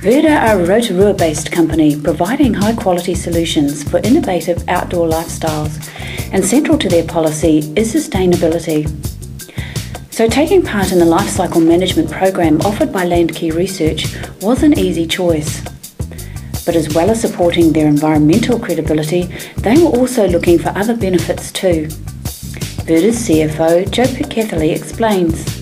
Verda are a Rotorua based company providing high quality solutions for innovative outdoor lifestyles, and central to their policy is sustainability. So, taking part in the lifecycle management program offered by Landcare Research was an easy choice. But as well as supporting their environmental credibility, they were also looking for other benefits too. Verda's CFO, Joe Picathley, explains.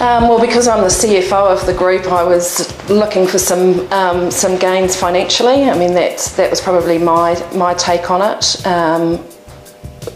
Um, well, because I'm the CFO of the group, I was looking for some um, some gains financially. I mean, that's that was probably my my take on it. Um,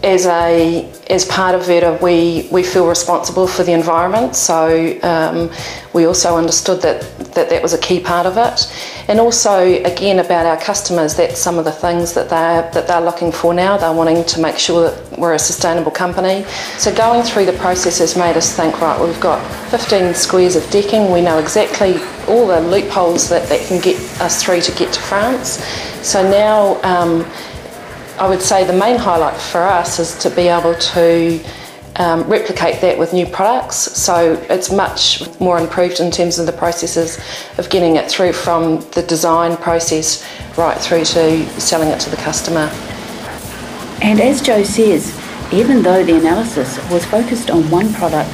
as a as part of Verda, we, we feel responsible for the environment, so um, we also understood that, that that was a key part of it. And also, again, about our customers, that's some of the things that they're, that they're looking for now. They're wanting to make sure that we're a sustainable company. So going through the process has made us think, right, we've got 15 squares of decking, we know exactly all the loopholes that, that can get us through to get to France. So now um, I would say the main highlight for us is to be able to um, replicate that with new products. So it's much more improved in terms of the processes of getting it through from the design process right through to selling it to the customer. And as Joe says, even though the analysis was focused on one product,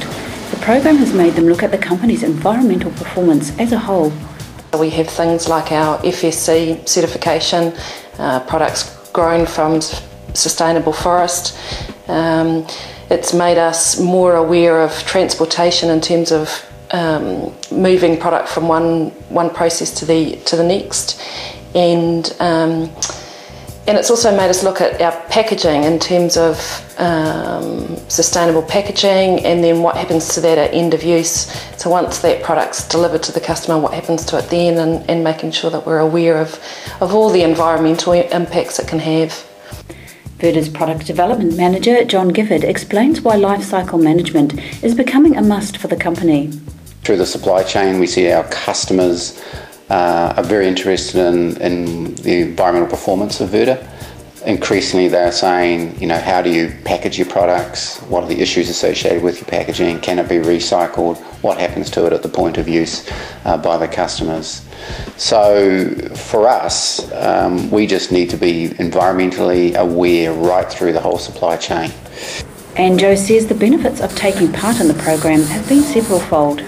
the program has made them look at the company's environmental performance as a whole. We have things like our FSC certification, uh, products grown from sustainable forest. Um, it's made us more aware of transportation in terms of um, moving product from one one process to the to the next, and um, and it's also made us look at our packaging in terms of um, sustainable packaging, and then what happens to that at end of use. So once that product's delivered to the customer, what happens to it then, and, and making sure that we're aware of of all the environmental impacts it can have. Verda's product development manager, John Gifford, explains why lifecycle management is becoming a must for the company. Through the supply chain, we see our customers uh, are very interested in, in the environmental performance of Verda. Increasingly, they're saying, you know, how do you package your products? What are the issues associated with your packaging? Can it be recycled? What happens to it at the point of use uh, by the customers? So, for us, um, we just need to be environmentally aware right through the whole supply chain. And Joe says the benefits of taking part in the program have been several fold.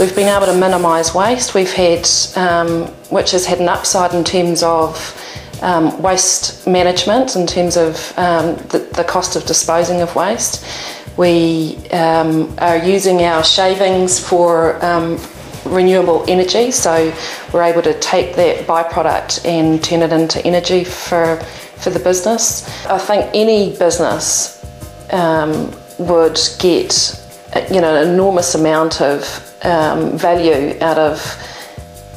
We've been able to minimise waste. We've had, um, which has had an upside in terms of um, waste management, in terms of um, the, the, cost of disposing of waste. We um, are using our shavings for um, renewable energy, so we're able to take that byproduct and turn it into energy for for the business. I think any business um, would get you know an enormous amount of um, value out of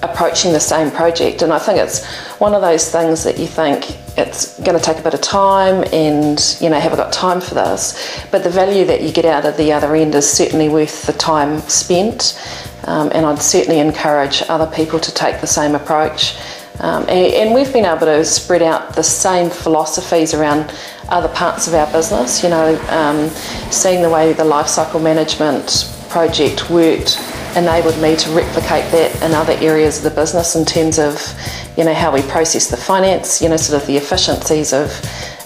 approaching the same project. And I think it's one of those things that you think it's going to take a bit of time and, you know, have I got time for this? But the value that you get out of the other end is certainly worth the time spent. Um, and I'd certainly encourage other people to take the same approach. Um, and, and, we've been able to spread out the same philosophies around other parts of our business. You know, um, seeing the way the life cycle management project worked enabled me to replicate that in other areas of the business in terms of, you know, how we process the finance, you know, sort of the efficiencies of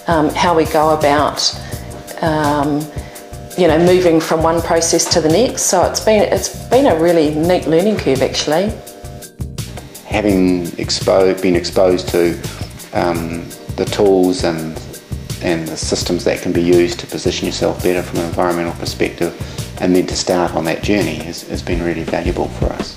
um, how we go about, um, you know, moving from one process to the next. So it's been it's been a really neat learning curve actually. Having exposed, been exposed to um, the tools and and the systems that can be used to position yourself better from an environmental perspective and then to start on that journey has, has been really valuable for us.